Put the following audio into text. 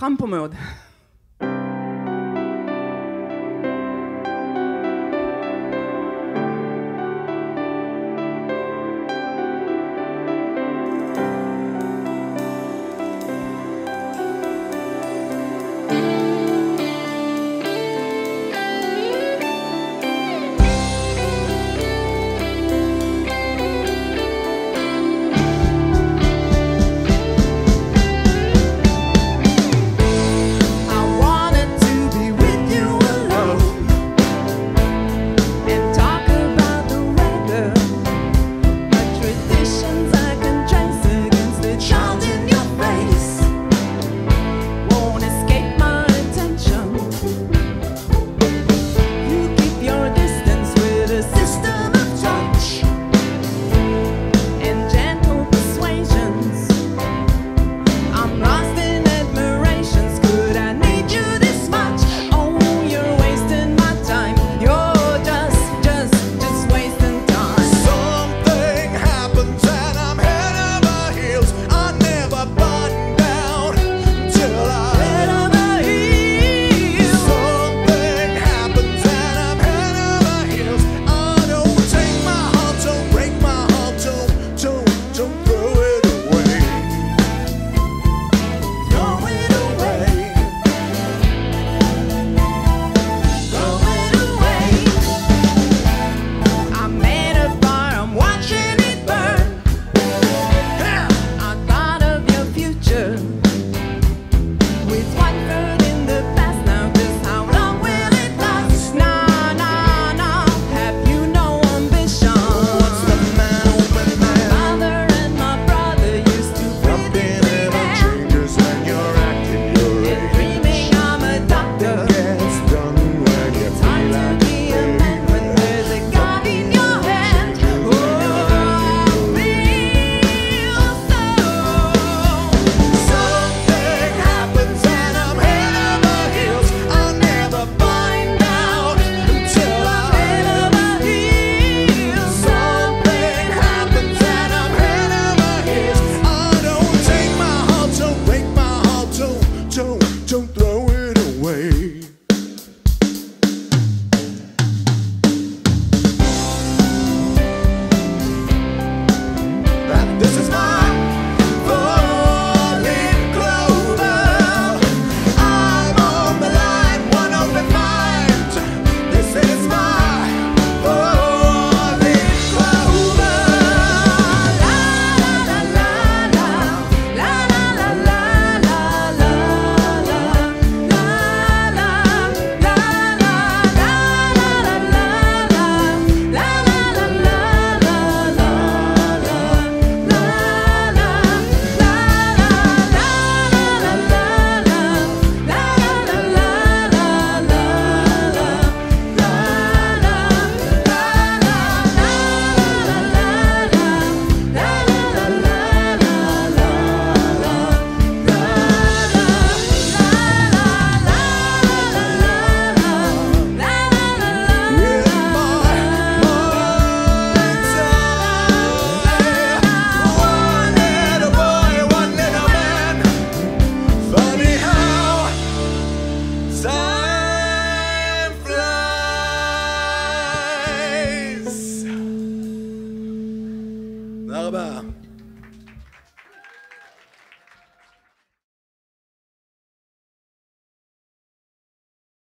חם פה מאוד. Don't,